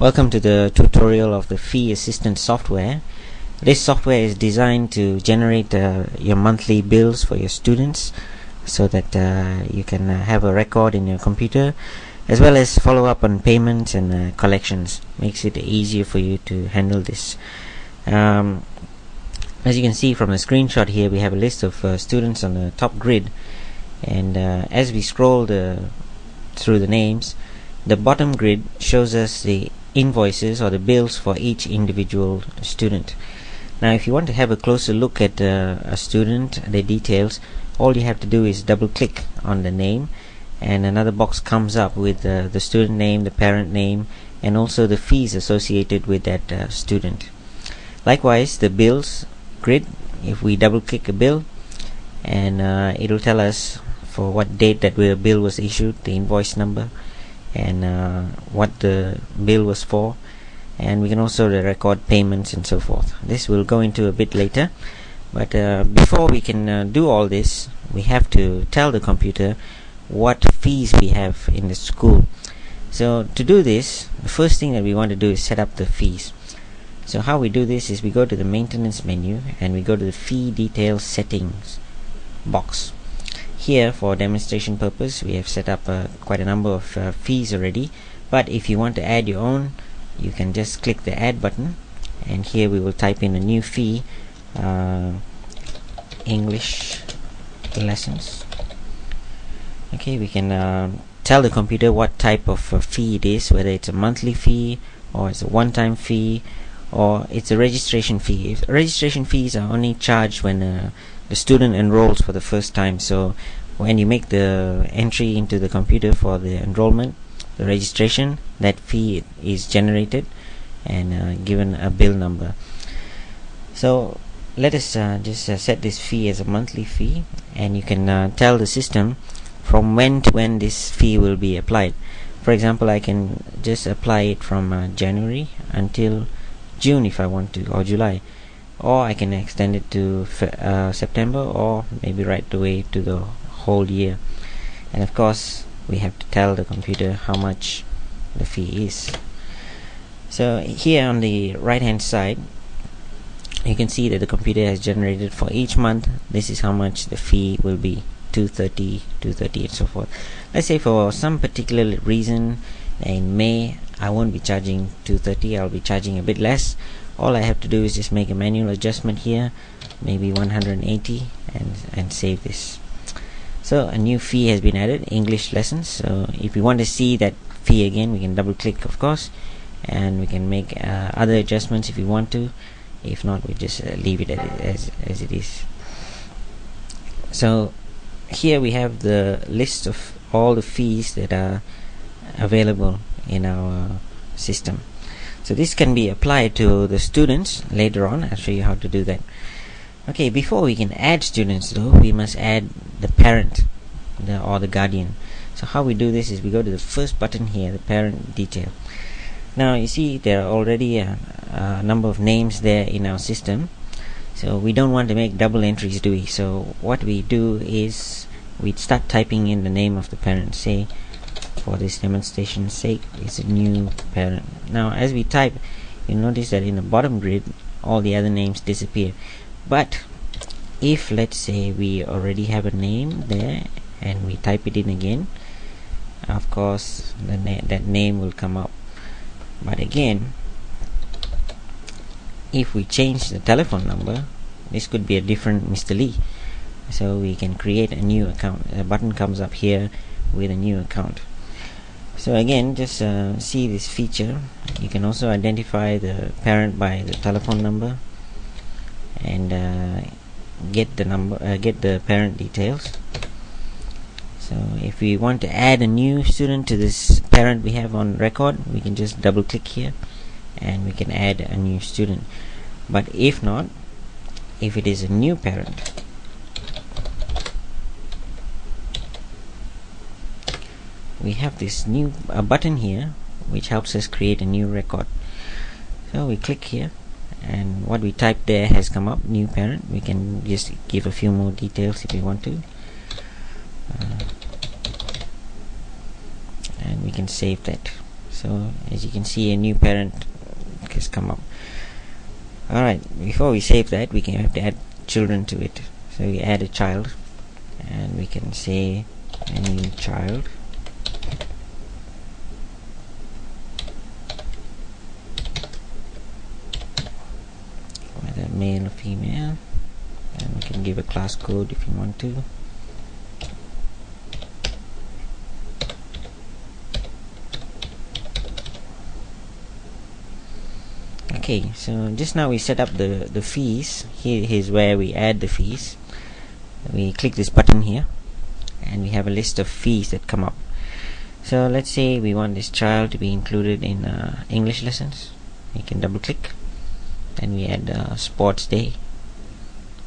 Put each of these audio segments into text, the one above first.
Welcome to the tutorial of the Fee Assistant software. This software is designed to generate uh, your monthly bills for your students so that uh, you can uh, have a record in your computer as well as follow up on payments and uh, collections. Makes it easier for you to handle this. Um, as you can see from the screenshot here, we have a list of uh, students on the top grid and uh, as we scroll the, through the names, the bottom grid shows us the invoices or the bills for each individual student. Now if you want to have a closer look at uh, a student the details all you have to do is double click on the name and another box comes up with uh, the student name the parent name and also the fees associated with that uh, student. Likewise the bills grid if we double click a bill and uh, it'll tell us for what date that bill was issued the invoice number and uh, what the bill was for. And we can also record payments and so forth. This we'll go into a bit later. But uh, before we can uh, do all this we have to tell the computer what fees we have in the school. So to do this the first thing that we want to do is set up the fees. So how we do this is we go to the maintenance menu and we go to the fee details settings box here for demonstration purpose. We have set up uh, quite a number of uh, fees already. But if you want to add your own you can just click the add button. And here we will type in a new fee uh, English lessons. Okay we can uh, tell the computer what type of uh, fee it is whether it's a monthly fee or it's a one-time fee or it's a registration fee. If registration fees are only charged when uh, the student enrolls for the first time. So when you make the entry into the computer for the enrollment the registration that fee is generated and uh, given a bill number. So let us uh, just uh, set this fee as a monthly fee and you can uh, tell the system from when to when this fee will be applied. For example I can just apply it from uh, January until June if I want to or July. Or I can extend it to uh, September or maybe right away to the whole year. And of course we have to tell the computer how much the fee is. So here on the right hand side you can see that the computer has generated for each month this is how much the fee will be 230 230 and so forth. Let's say for some particular reason in May I won't be charging 230 I'll be charging a bit less. All I have to do is just make a manual adjustment here maybe 180 and and save this so a new fee has been added English lessons. So if you want to see that fee again we can double click of course and we can make uh, other adjustments if you want to. If not we just uh, leave it as, as it is. So here we have the list of all the fees that are available in our system. So this can be applied to the students later on. I'll show you how to do that okay before we can add students though we must add the parent the, or the guardian. So how we do this is we go to the first button here the parent detail. Now you see there are already a, a number of names there in our system. So we don't want to make double entries do we? So what we do is we start typing in the name of the parent. Say for this demonstration sake it's a new parent. Now as we type you notice that in the bottom grid all the other names disappear but if let's say we already have a name there and we type it in again of course the na that name will come up. But again if we change the telephone number this could be a different Mr. Lee. So we can create a new account. A button comes up here with a new account. So again just uh, see this feature. You can also identify the parent by the telephone number and uh, get the number uh, get the parent details. So if we want to add a new student to this parent we have on record we can just double click here and we can add a new student. But if not if it is a new parent we have this new uh, button here which helps us create a new record. So we click here and what we type there has come up new parent. We can just give a few more details if we want to. Uh, and we can save that. So as you can see a new parent has come up. Alright before we save that we can have to add children to it. So we add a child. And we can say a new child whether male or female. And we can give a class code if you want to. Okay so just now we set up the the fees. Here is where we add the fees. We click this button here and we have a list of fees that come up. So let's say we want this child to be included in uh, English lessons. We can double click then we add uh, sports day.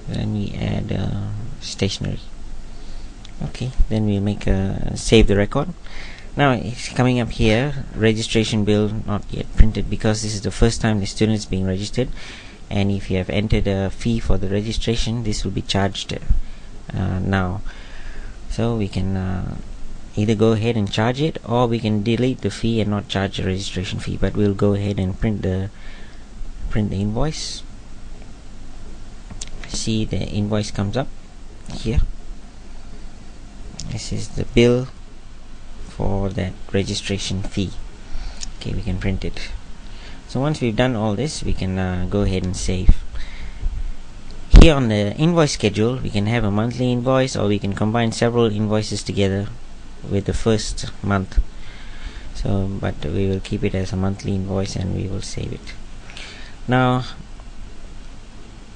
Then we add uh, stationery. Okay then we'll make a save the record. Now it's coming up here. Registration bill not yet printed because this is the first time the student is being registered. And if you have entered a fee for the registration this will be charged uh, now. So we can uh, either go ahead and charge it or we can delete the fee and not charge the registration fee. But we'll go ahead and print the print the invoice. See the invoice comes up here. This is the bill for that registration fee. Okay we can print it. So once we've done all this we can uh, go ahead and save. Here on the invoice schedule we can have a monthly invoice or we can combine several invoices together with the first month. So but we will keep it as a monthly invoice and we will save it now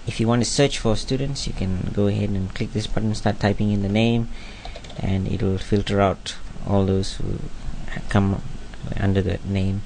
if you want to search for students you can go ahead and click this button start typing in the name and it will filter out all those who come under that name